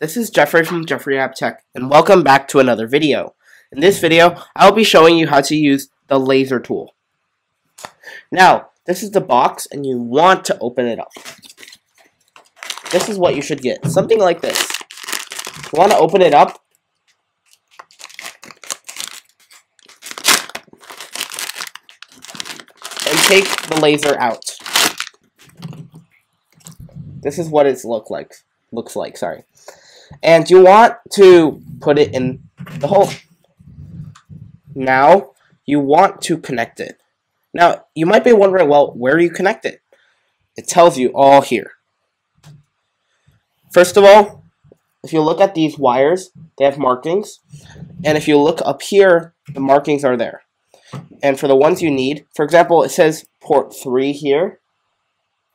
this is Jeffrey from Jeffrey App Tech, and welcome back to another video. In this video, I'll be showing you how to use the laser tool. Now, this is the box, and you want to open it up. This is what you should get, something like this. You want to open it up, and take the laser out. This is what it look like. Looks like, sorry. And you want to put it in the hole. Now, you want to connect it. Now, you might be wondering, well, where do you connect it? It tells you all here. First of all, if you look at these wires, they have markings. And if you look up here, the markings are there. And for the ones you need, for example, it says port 3 here.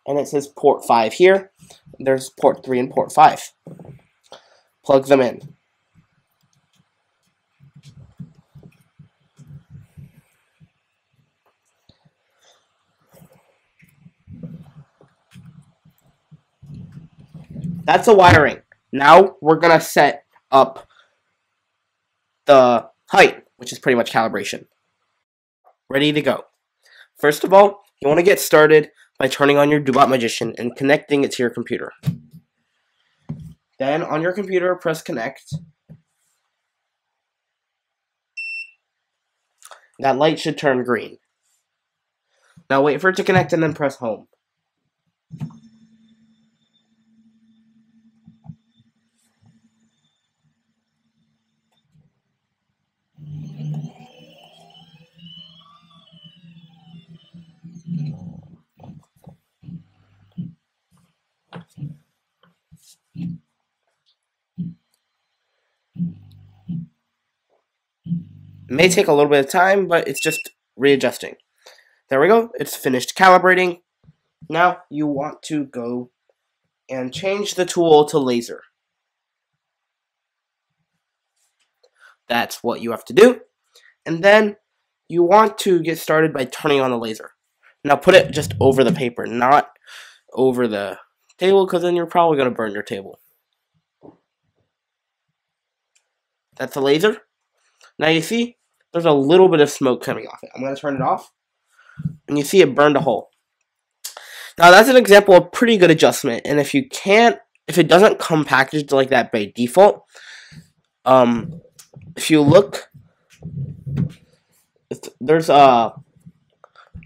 And it says port 5 here. There's port 3 and port 5 plug them in. That's the wiring. Now we're going to set up the height, which is pretty much calibration. Ready to go. First of all, you want to get started by turning on your Dobot Magician and connecting it to your computer. Then on your computer, press connect. That light should turn green. Now wait for it to connect and then press home. May take a little bit of time, but it's just readjusting. There we go. It's finished calibrating. Now you want to go and change the tool to laser. That's what you have to do. And then you want to get started by turning on the laser. Now put it just over the paper, not over the table, because then you're probably going to burn your table. That's the laser. Now you see, there's a little bit of smoke coming off it. I'm going to turn it off. And you see it burned a hole. Now that's an example of pretty good adjustment. And if you can't, if it doesn't come packaged like that by default, um, if you look, there's a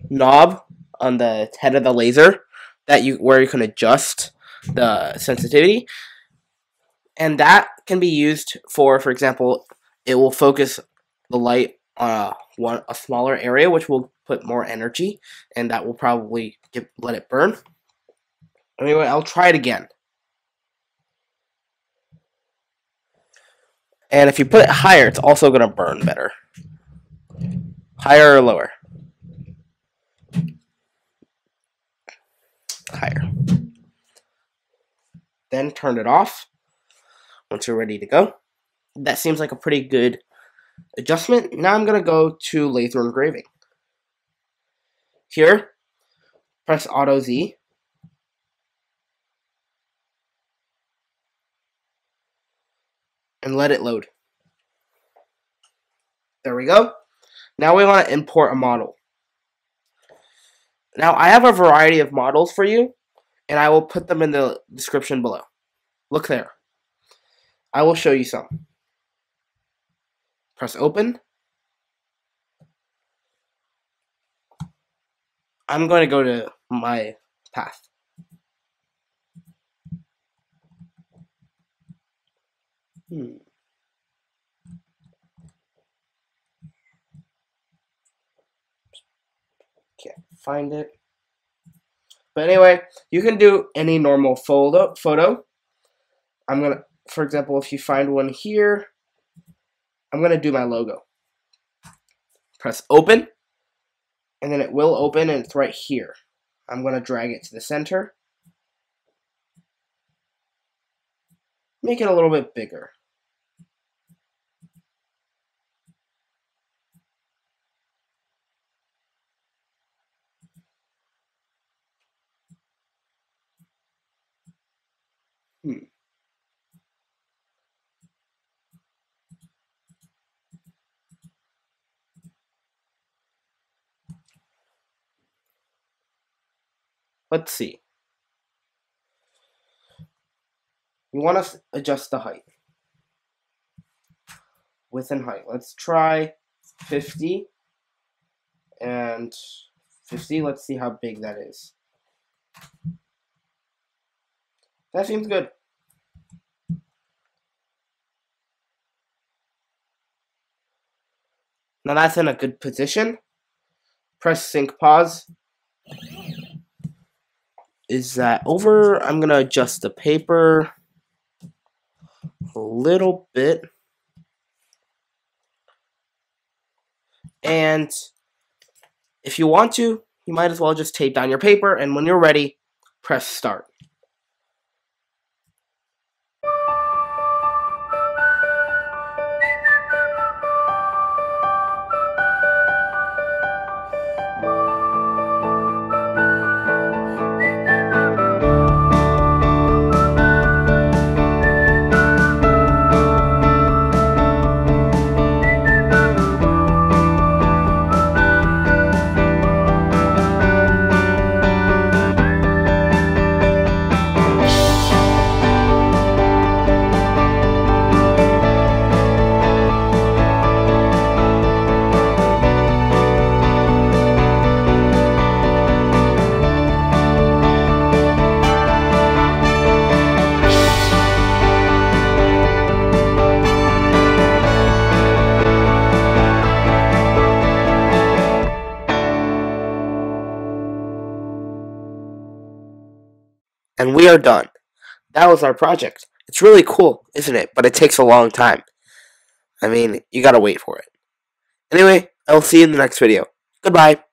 knob on the head of the laser that you where you can adjust the sensitivity and that can be used for for example it will focus the light on a, one, a smaller area, which will put more energy, and that will probably get, let it burn. Anyway, I'll try it again. And if you put it higher, it's also going to burn better. Higher or lower? Higher. Then turn it off once you're ready to go that seems like a pretty good adjustment. Now I'm going to go to laser engraving. Here, press Auto Z. And let it load. There we go. Now we want to import a model. Now I have a variety of models for you, and I will put them in the description below. Look there. I will show you some. Press open. I'm going to go to my path. Hmm. Can't find it. But anyway, you can do any normal photo. photo. I'm going to, for example, if you find one here, I'm going to do my logo. Press open, and then it will open, and it's right here. I'm going to drag it to the center. Make it a little bit bigger. Let's see. We want to adjust the height. Width and height. Let's try 50 and 50. Let's see how big that is. That seems good. Now that's in a good position. Press sync pause. Is that over? I'm going to adjust the paper a little bit. And if you want to, you might as well just tape down your paper, and when you're ready, press start. And we are done. That was our project. It's really cool, isn't it? But it takes a long time. I mean, you gotta wait for it. Anyway, I will see you in the next video. Goodbye.